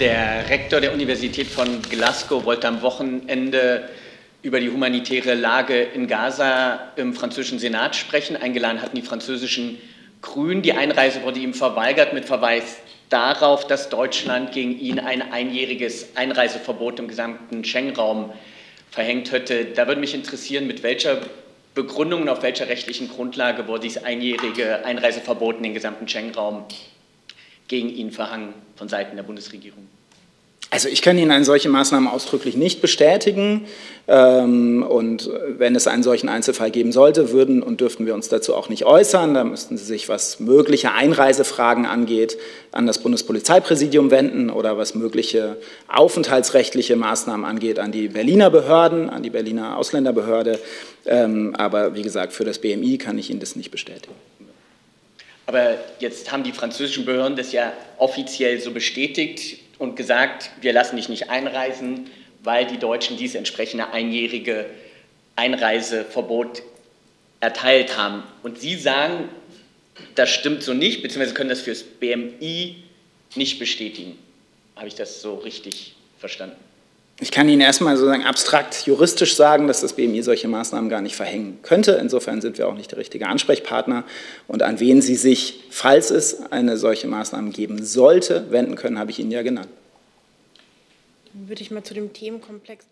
Der Rektor der Universität von Glasgow wollte am Wochenende über die humanitäre Lage in Gaza im französischen Senat sprechen. Eingeladen hatten die französischen Grünen. Die Einreise wurde ihm verweigert mit Verweis darauf, dass Deutschland gegen ihn ein einjähriges Einreiseverbot im gesamten Schengen-Raum verhängt hätte. Da würde mich interessieren, mit welcher Begründung und auf welcher rechtlichen Grundlage wurde dieses einjährige Einreiseverbot in den gesamten Schengen-Raum gegen ihn verhangen von Seiten der Bundesregierung? Also ich kann Ihnen eine solche Maßnahme ausdrücklich nicht bestätigen. Ähm, und wenn es einen solchen Einzelfall geben sollte, würden und dürften wir uns dazu auch nicht äußern. Da müssten Sie sich, was mögliche Einreisefragen angeht, an das Bundespolizeipräsidium wenden oder was mögliche aufenthaltsrechtliche Maßnahmen angeht, an die Berliner Behörden, an die Berliner Ausländerbehörde. Ähm, aber wie gesagt, für das BMI kann ich Ihnen das nicht bestätigen. Aber jetzt haben die französischen Behörden das ja offiziell so bestätigt und gesagt, wir lassen dich nicht einreisen, weil die Deutschen dieses entsprechende einjährige Einreiseverbot erteilt haben. Und Sie sagen, das stimmt so nicht, beziehungsweise können das fürs BMI nicht bestätigen. Habe ich das so richtig verstanden? Ich kann Ihnen erstmal sozusagen abstrakt juristisch sagen, dass das BMI solche Maßnahmen gar nicht verhängen könnte. Insofern sind wir auch nicht der richtige Ansprechpartner. Und an wen Sie sich, falls es eine solche Maßnahme geben sollte, wenden können, habe ich Ihnen ja genannt. Dann würde ich mal zu dem Themenkomplex.